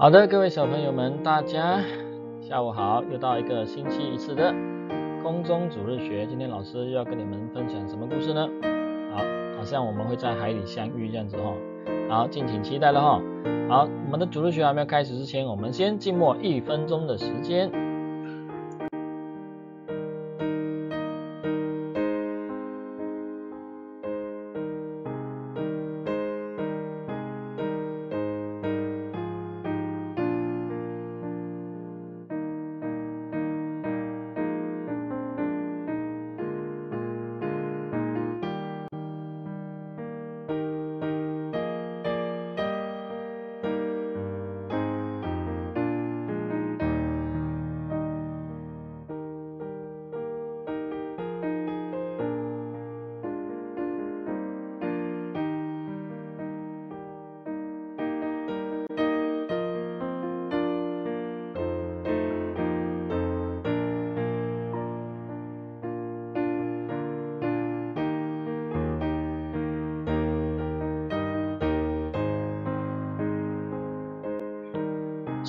好的，各位小朋友们，大家下午好！又到一个星期一次的空中主日学。今天老师又要跟你们分享什么故事呢？好，好像我们会在海里相遇这样子哈。好，敬请期待了哈。好，我们的主日学还没有开始之前，我们先静默一分钟的时间。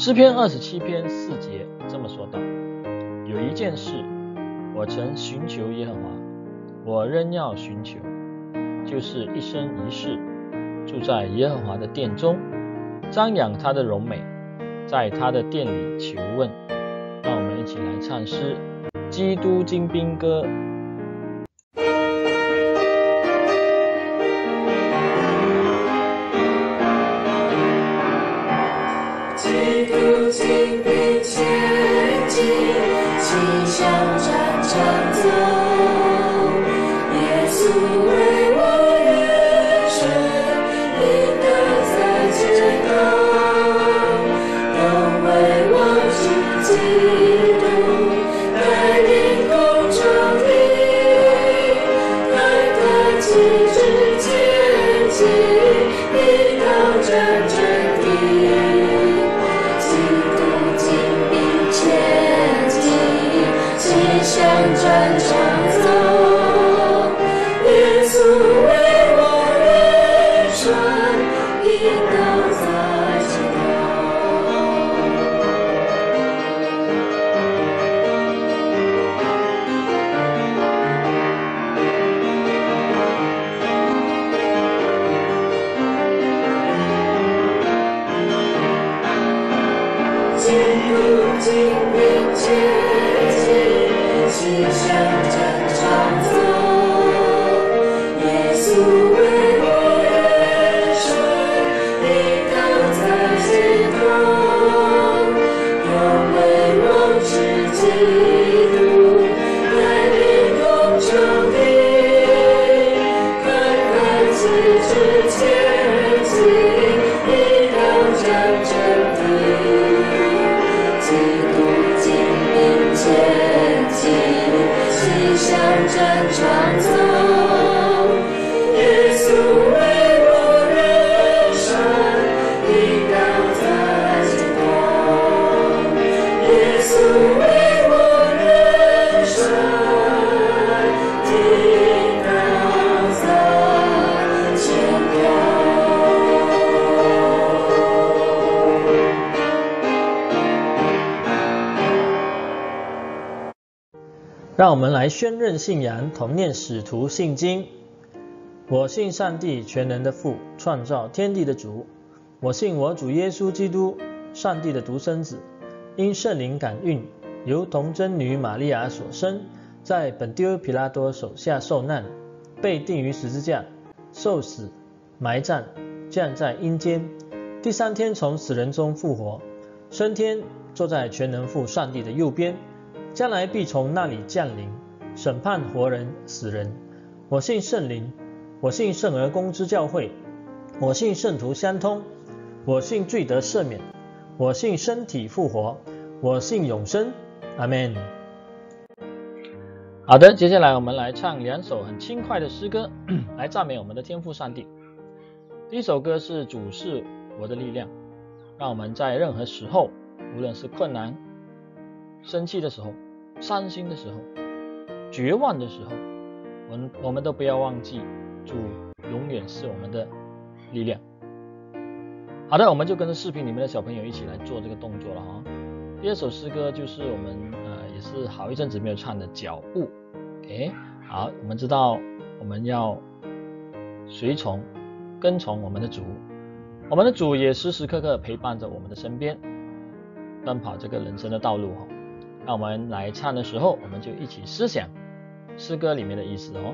诗篇二十七篇四节这么说道：“有一件事，我曾寻求耶和华，我仍要寻求，就是一生一世住在耶和华的殿中，瞻仰他的荣美，在他的殿里求问。”让我们一起来唱诗《基督精兵歌》。让我们来宣认信仰，同念使徒信经。我信上帝全能的父，创造天地的主。我信我主耶稣基督，上帝的独生子，因圣灵感孕，由童真女玛利亚所生，在本丢皮拉多手下受难，被钉于十字架，受死，埋葬，降在阴间，第三天从死人中复活，升天，坐在全能父上帝的右边。将来必从那里降临，审判活人死人。我信圣灵，我信圣而公之教会，我信圣徒相通，我信罪得赦免，我信身体复活，我信永生。阿门。好的，接下来我们来唱两首很轻快的诗歌，来赞美我们的天父上帝。第一首歌是主是我的力量，让我们在任何时候，无论是困难。生气的时候，伤心的时候，绝望的时候，我们我们都不要忘记，主永远是我们的力量。好的，我们就跟着视频里面的小朋友一起来做这个动作了哈。第二首诗歌就是我们呃也是好一阵子没有唱的脚步，OK，好，我们知道我们要随从跟从我们的主，我们的主也时时刻刻陪伴着我们的身边，奔跑这个人生的道路哈。那我们来唱的时候，我们就一起思想诗歌里面的意思哦。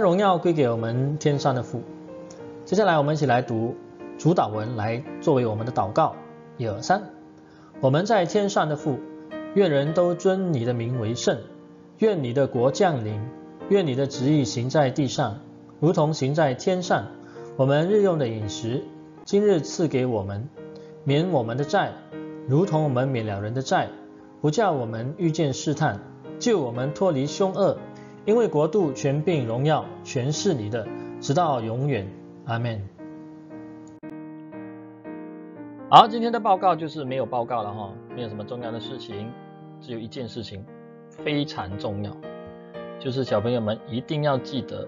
荣耀归给我们天上的父。接下来，我们一起来读主导文，来作为我们的祷告。一二三，我们在天上的父，愿人都尊你的名为圣。愿你的国降临。愿你的旨意行在地上，如同行在天上。我们日用的饮食，今日赐给我们，免我们的债，如同我们免了人的债，不叫我们遇见试探，救我们脱离凶恶。因为国度、权柄、荣耀，全是你的，直到永远。阿门。好，今天的报告就是没有报告了哈，没有什么重要的事情，只有一件事情非常重要，就是小朋友们一定要记得，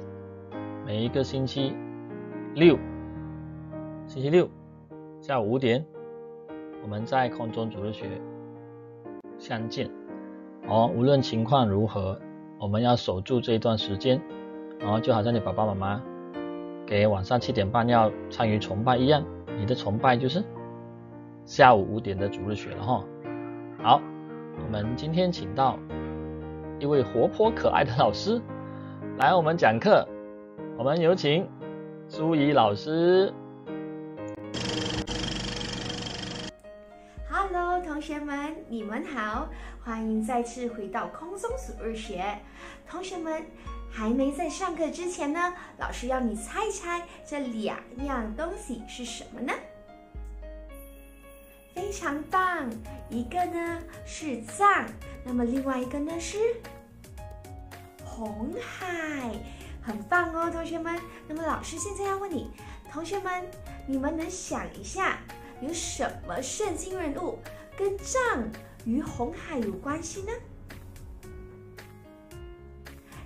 每一个星期六，星期六下午五点，我们在空中主日学相见。哦，无论情况如何。我们要守住这一段时间，然后就好像你爸爸妈妈给晚上七点半要参与崇拜一样，你的崇拜就是下午五点的主日学了哈。好，我们今天请到一位活泼可爱的老师来我们讲课，我们有请朱怡老师。Hello，同学们，你们好。欢迎再次回到空中数日学，同学们还没在上课之前呢，老师要你猜一猜这两样东西是什么呢？非常棒，一个呢是藏，那么另外一个呢是红海，很棒哦，同学们。那么老师现在要问你，同学们，你们能想一下有什么圣经人物跟藏？与红海有关系呢？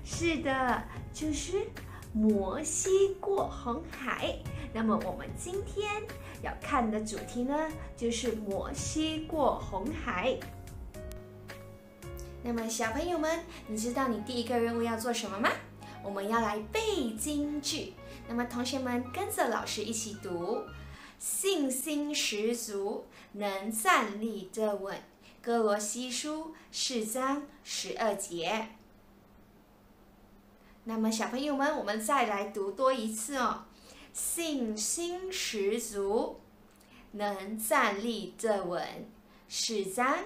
是的，就是摩西过红海。那么我们今天要看的主题呢，就是摩西过红海。那么小朋友们，你知道你第一个任务要做什么吗？我们要来背京剧。那么同学们跟着老师一起读，信心十足，能站立得稳。哥罗西书四章十二节。那么小朋友们，我们再来读多一次哦。信心十足，能站立得稳。四章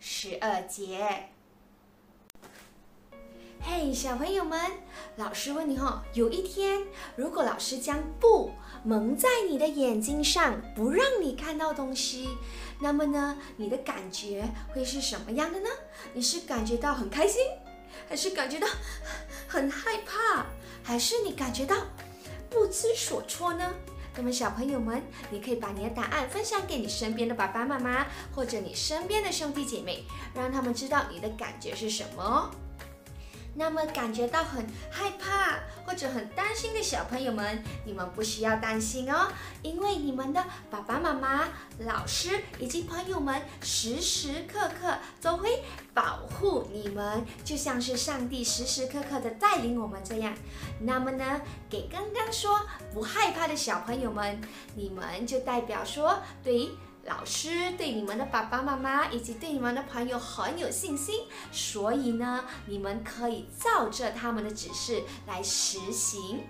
十二节。嘿，小朋友们，老师问你哦，有一天，如果老师将布蒙在你的眼睛上，不让你看到东西。那么呢，你的感觉会是什么样的呢？你是感觉到很开心，还是感觉到很害怕，还是你感觉到不知所措呢？那么小朋友们，你可以把你的答案分享给你身边的爸爸妈妈，或者你身边的兄弟姐妹，让他们知道你的感觉是什么哦。那么感觉到很害怕或者很担心的小朋友们，你们不需要担心哦，因为你们的爸爸妈妈、老师以及朋友们时时刻刻都会保护你们，就像是上帝时时刻刻的带领我们这样。那么呢，给刚刚说不害怕的小朋友们，你们就代表说对。老师对你们的爸爸妈妈以及对你们的朋友很有信心，所以呢，你们可以照着他们的指示来实行。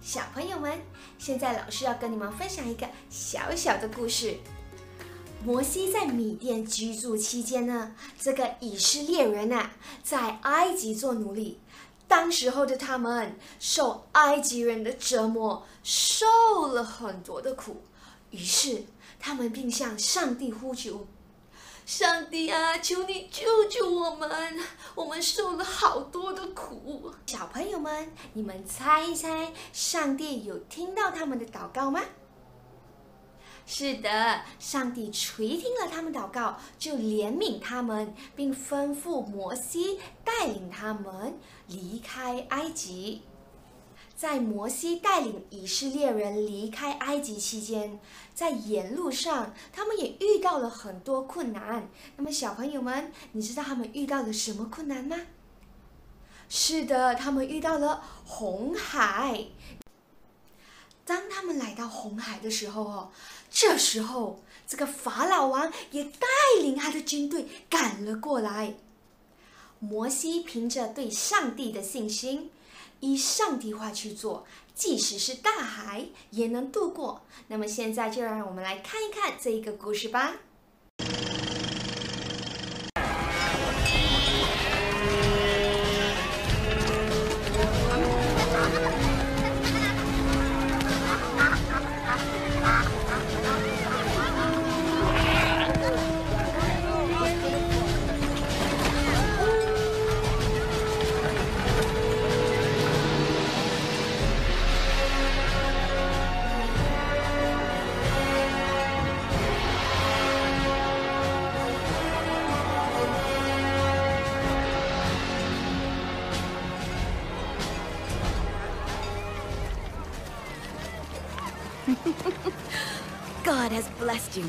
小朋友们，现在老师要跟你们分享一个小小的故事。摩西在米甸居住期间呢，这个以色列人呐，在埃及做奴隶，当时候的他们受埃及人的折磨，受了很多的苦。于是，他们并向上帝呼求：“上帝啊，求你救救我们！我们受了好多的苦。”小朋友们，你们猜一猜，上帝有听到他们的祷告吗？是的，上帝垂听了他们祷告，就怜悯他们，并吩咐摩西带领他们离开埃及。在摩西带领以色列人离开埃及期间，在沿路上，他们也遇到了很多困难。那么，小朋友们，你知道他们遇到了什么困难吗？是的，他们遇到了红海。当他们来到红海的时候，哦，这时候这个法老王也带领他的军队赶了过来。摩西凭着对上帝的信心。依上帝话去做，即使是大海也能度过。那么现在就让我们来看一看这一个故事吧。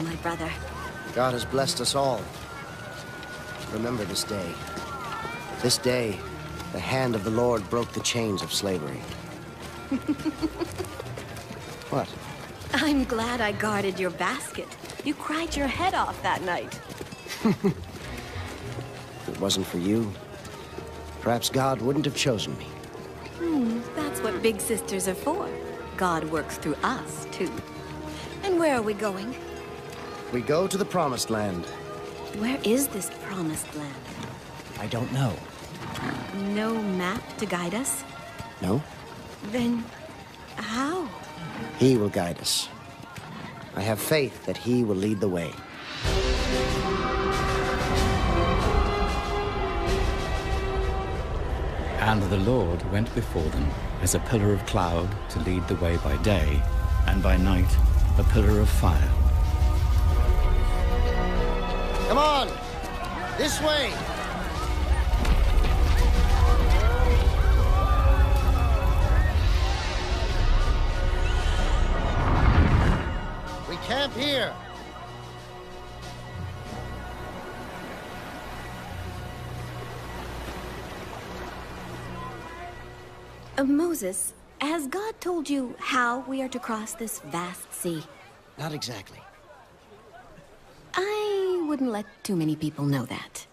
My brother. God has blessed us all. Remember this day. This day, the hand of the Lord broke the chains of slavery. what? I'm glad I guarded your basket. You cried your head off that night. if it wasn't for you, perhaps God wouldn't have chosen me. Hmm, that's what big sisters are for. God works through us, too. And where are we going? We go to the Promised Land. Where is this Promised Land? I don't know. No map to guide us? No? Then, how? He will guide us. I have faith that he will lead the way. And the Lord went before them as a pillar of cloud to lead the way by day, and by night a pillar of fire. Come on! This way! We camp here. Uh, Moses, has God told you how we are to cross this vast sea? Not exactly. I wouldn't let too many people know that.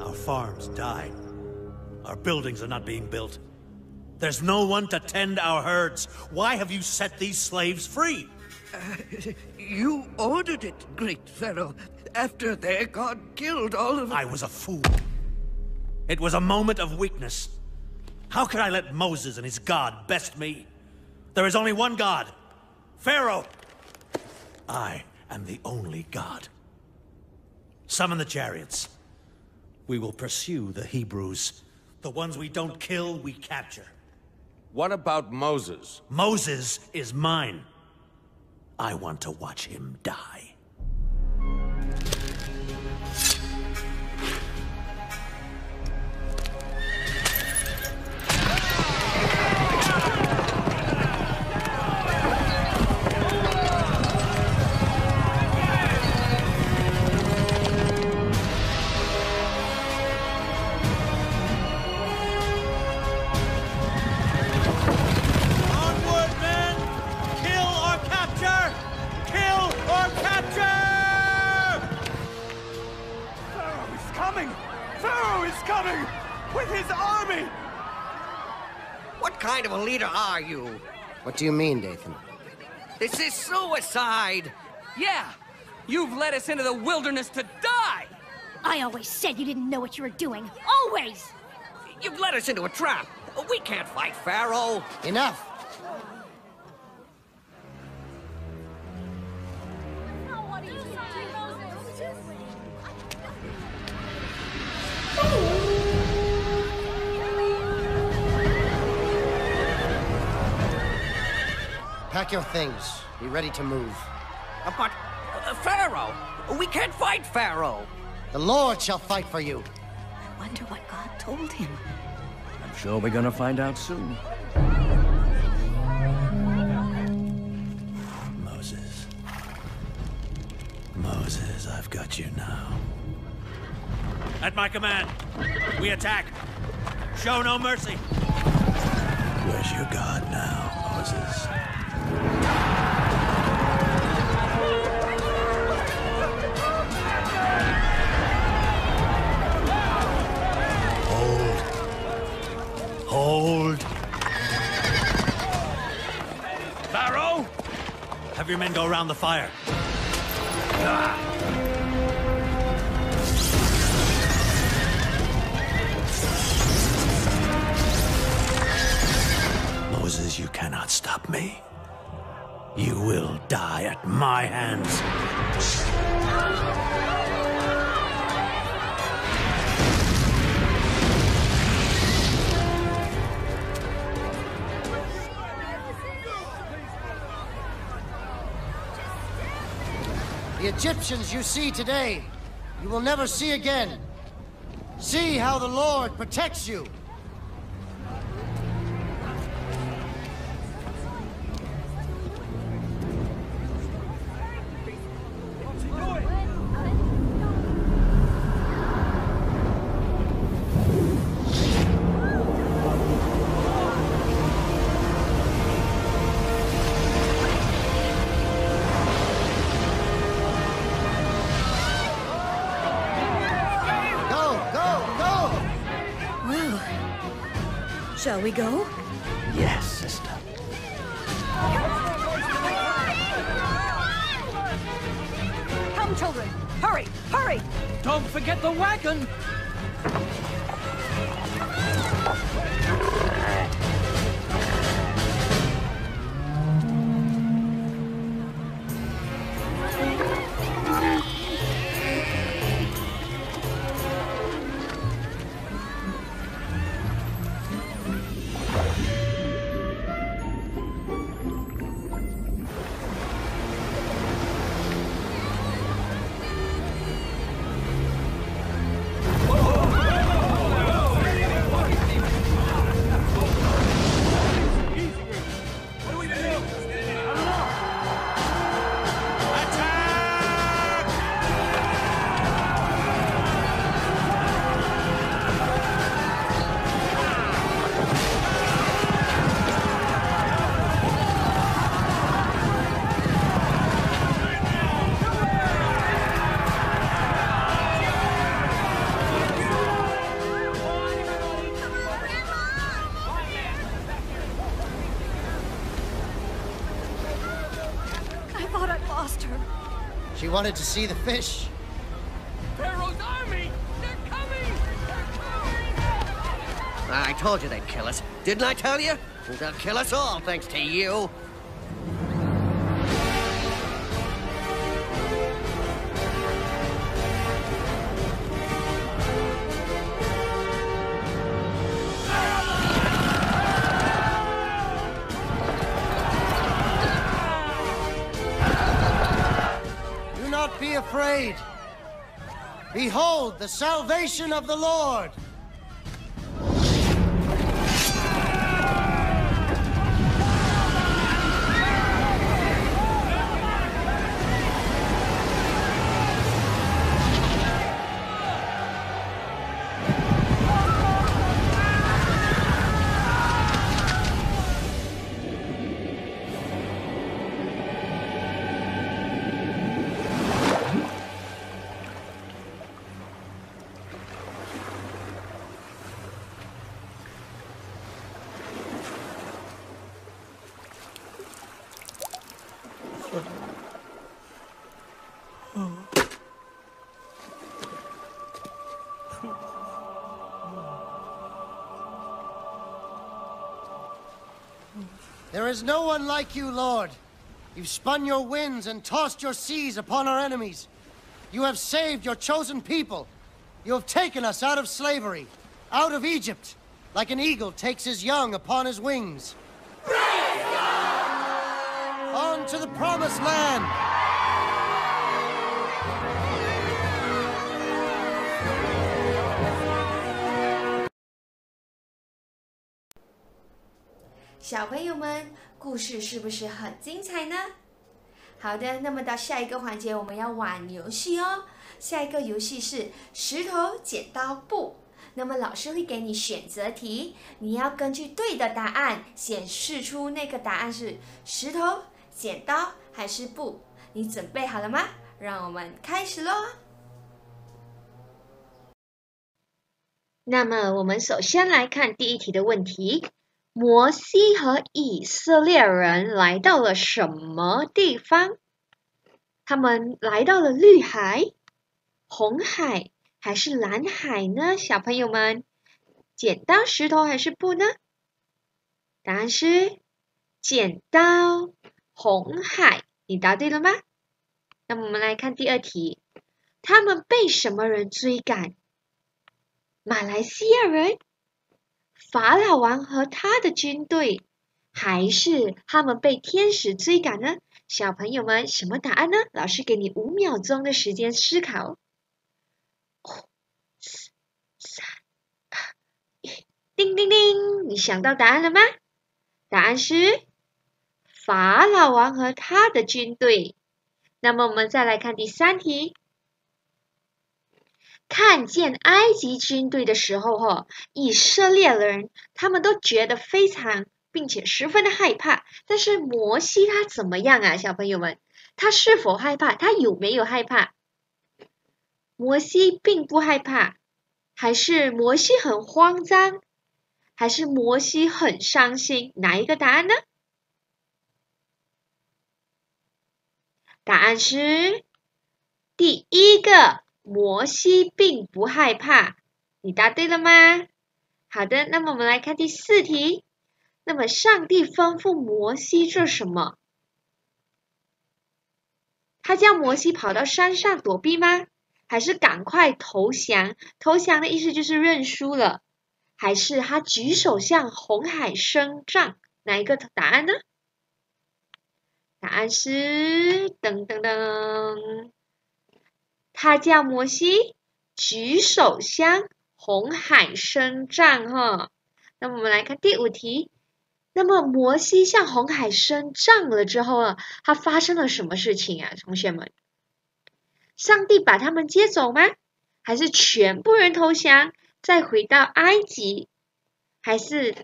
Our farms died. Our buildings are not being built. There's no one to tend our herds. Why have you set these slaves free? Uh, you ordered it, great Pharaoh, after their god killed all of I was a fool. It was a moment of weakness. How could I let Moses and his God best me? There is only one God, Pharaoh. I am the only God. Summon the chariots. We will pursue the Hebrews. The ones we don't kill, we capture. What about Moses? Moses is mine. I want to watch him die. Leader are you? What do you mean, Dathan? This is suicide! Yeah! You've led us into the wilderness to die! I always said you didn't know what you were doing. Always! You've led us into a trap! We can't fight Pharaoh! Enough! Pack your things. Be ready to move. Uh, But, uh, Pharaoh! We can't fight Pharaoh! The Lord shall fight for you. I wonder what God told him. I'm sure we're gonna find out soon. Moses. Moses, I've got you now. At my command, we attack. Show no mercy. Where's your God now, Moses? Your men go around the fire. Moses, you cannot stop me. You will die at my hands. Egyptians you see today, you will never see again. See how the Lord protects you. Shall we go? Yes, sister. Come, children! Hurry! Hurry! Don't forget the wagon! Wanted to see the fish. Pharaoh's army! They're coming! I told you they'd kill us. Didn't I tell you? They'll kill us all thanks to you. Salvation of the Lord. There is no one like you, Lord. You've spun your winds and tossed your seas upon our enemies. You have saved your chosen people. You have taken us out of slavery, out of Egypt, like an eagle takes his young upon his wings. On to the promised land! 小朋友们，故事是不是很精彩呢？好的，那么到下一个环节，我们要玩游戏哦。下一个游戏是石头剪刀布。那么老师会给你选择题，你要根据对的答案显示出那个答案是石头、剪刀还是布。你准备好了吗？让我们开始喽。那么我们首先来看第一题的问题。摩西和以色列人来到了什么地方？他们来到了绿海、红海还是蓝海呢？小朋友们，剪刀石头还是布呢？答案是剪刀，红海。你答对了吗？那么我们来看第二题，他们被什么人追赶？马来西亚人。法老王和他的军队，还是他们被天使追赶呢？小朋友们，什么答案呢？老师给你五秒钟的时间思考。三、二、一，叮叮叮！你想到答案了吗？答案是法老王和他的军队。那么我们再来看第三题。看见埃及军队的时候，哈，以色列人他们都觉得非常，并且十分的害怕。但是摩西他怎么样啊，小朋友们？他是否害怕？他有没有害怕？摩西并不害怕，还是摩西很慌张，还是摩西很伤心？哪一个答案呢？答案是第一个。摩西并不害怕，你答对了吗？好的，那么我们来看第四题。那么上帝吩咐摩西做什么？他叫摩西跑到山上躲避吗？还是赶快投降？投降的意思就是认输了。还是他举手向红海伸杖？哪一个答案呢？答案是噔噔噔。他叫摩西举手向红海伸杖，哈。那么我们来看第五题。那么摩西向红海伸杖了之后啊，他发生了什么事情啊？同学们，上帝把他们接走吗？还是全部人投降，再回到埃及？还是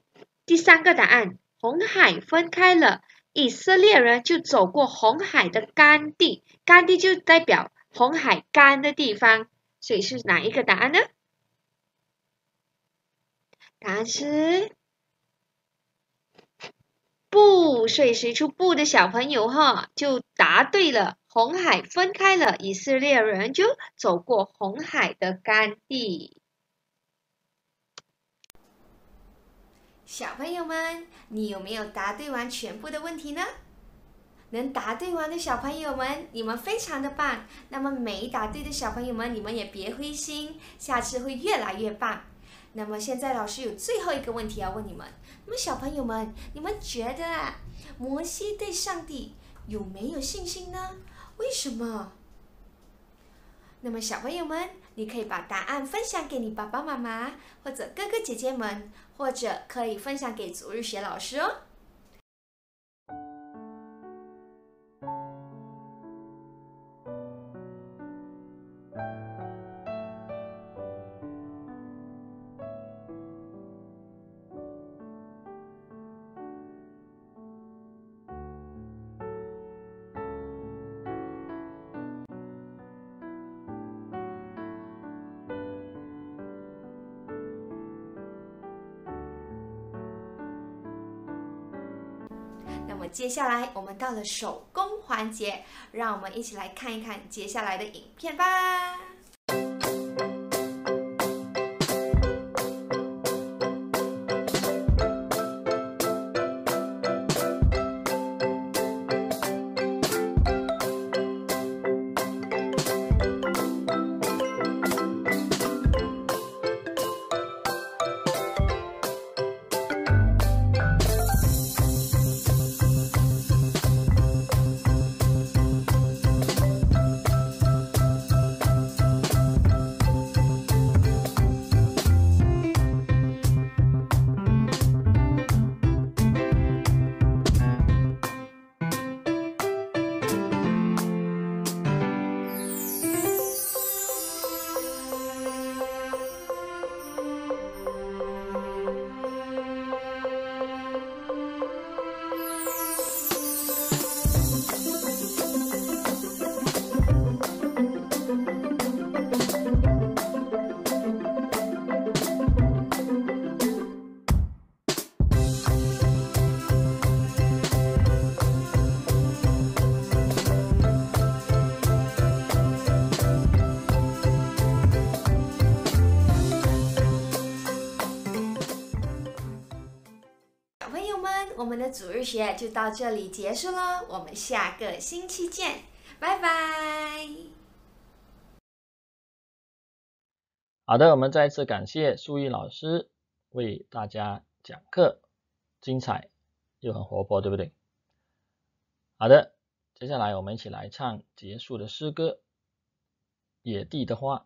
第三个答案，红海分开了，以色列人就走过红海的干地，干地就代表。红海干的地方，所以是哪一个答案呢？答案是不，所以谁出不的小朋友哈就答对了。红海分开了，以色列人就走过红海的干地。小朋友们，你有没有答对完全部的问题呢？能答对完的小朋友们，你们非常的棒。那么没答对的小朋友们，你们也别灰心，下次会越来越棒。那么现在老师有最后一个问题要问你们。那么小朋友们，你们觉得摩西对上帝有没有信心呢？为什么？那么小朋友们，你可以把答案分享给你爸爸妈妈，或者哥哥姐姐们，或者可以分享给主日学老师哦。接下来我们到了手工环节，让我们一起来看一看接下来的影片吧。主日学就到这里结束了，我们下个星期见，拜拜。好的，我们再次感谢苏玉老师为大家讲课，精彩又很活泼，对不对？好的，接下来我们一起来唱结束的诗歌《野地的花》。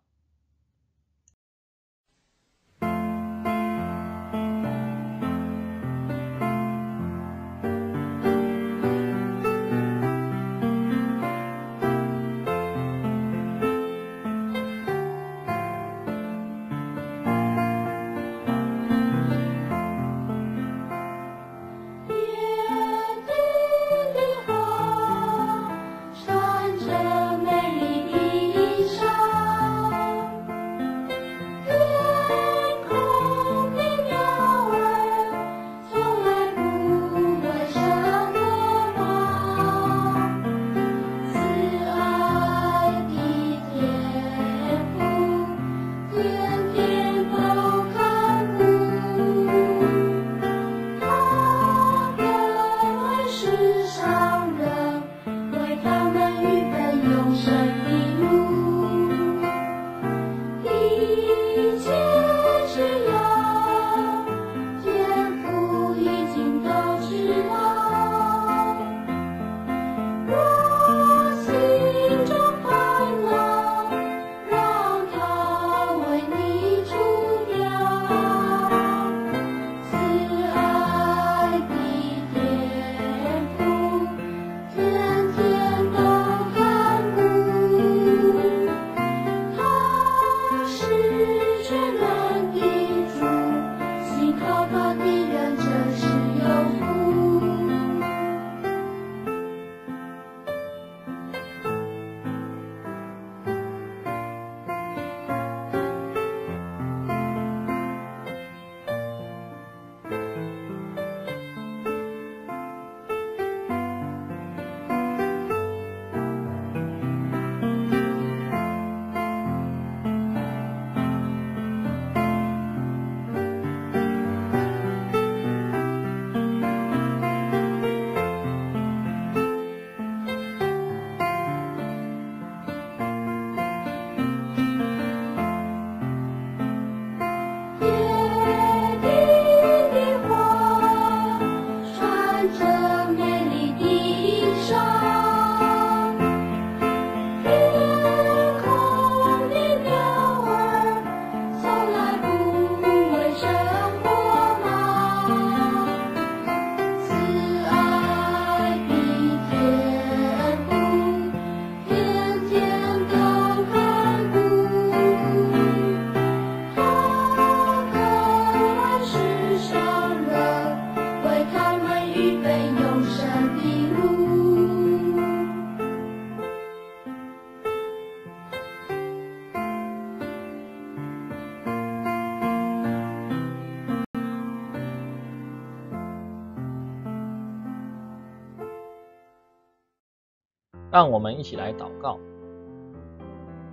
让我们一起来祷告。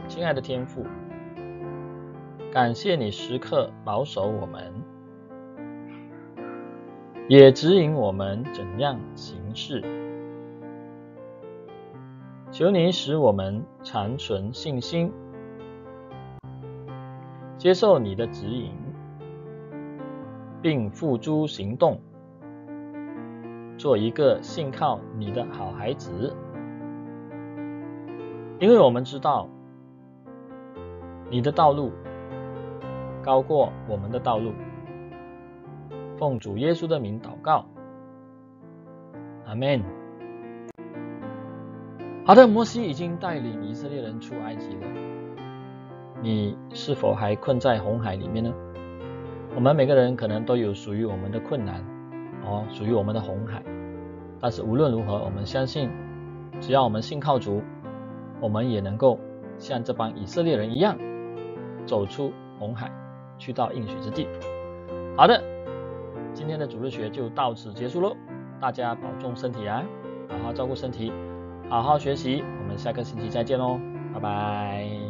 亲爱的天父，感谢你时刻保守我们，也指引我们怎样行事。求你使我们长存信心，接受你的指引，并付诸行动，做一个信靠你的好孩子。因为我们知道，你的道路高过我们的道路。奉主耶稣的名祷告，阿门。好的，摩西已经带领以色列人出埃及了，你是否还困在红海里面呢？我们每个人可能都有属于我们的困难，哦，属于我们的红海。但是无论如何，我们相信，只要我们信靠主。我们也能够像这帮以色列人一样，走出红海，去到应许之地。好的，今天的主日学就到此结束喽。大家保重身体啊，好好照顾身体，好好学习。我们下个星期再见喽，拜拜。